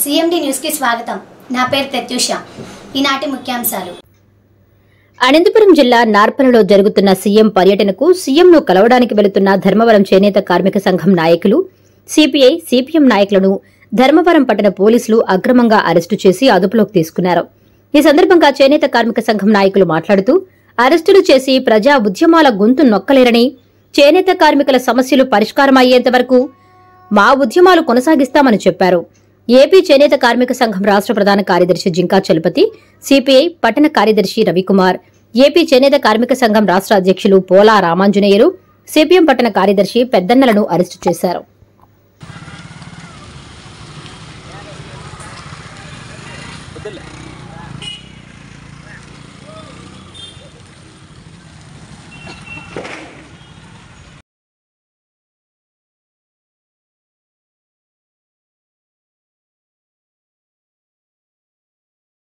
CMD న్యూస్కి స్వాగతం. నా పేరు ప్రత్యూష. ఈనాటి ముఖ్యాంశాలు. అనంతపురం జిల్లా నార్పనలో జరుగుతున్న సీఎం పర్యటనకు సీఎంను కలవడానికి వెళుతున్న ధర్మవరం చేనేత కార్మిక సంఘం నాయకులు సిపిఐ సిపిఎం నాయకులను ధర్మవరం పట్టణ పోలీసులు అక్రమంగా అరెస్టు చేసి అదుపులోకి తీసుకున్నారు. ఈ సందర్భంగా చేనేత కార్మిక సంఘం నాయకులు మాట్లాడుతూ అరెస్టులు చేసి ప్రజా ఉద్యమాల గొంతు నొక్కలేరని చేనేత కార్మికుల సమస్యలు పరిష్కారమయ్యేంత వరకు మా ఉద్యమాలు కొనసాగిస్తామని చెప్పారు. ఏపీ చేనేత కార్మిక సంఘం రాష్ట్ర ప్రధాన కార్యదర్శి జింకా చలపతి సిపిఐ పట్టణ కార్యదర్శి రవికుమార్ ఏపీ చేనేత కార్మిక సంఘం రాష్ట్ర అధ్యక్షులు పోలా రామాంజనేయులు సిపిఎం పట్టణ కార్యదర్శి పెద్దన్నలను అరెస్టు చేశారు.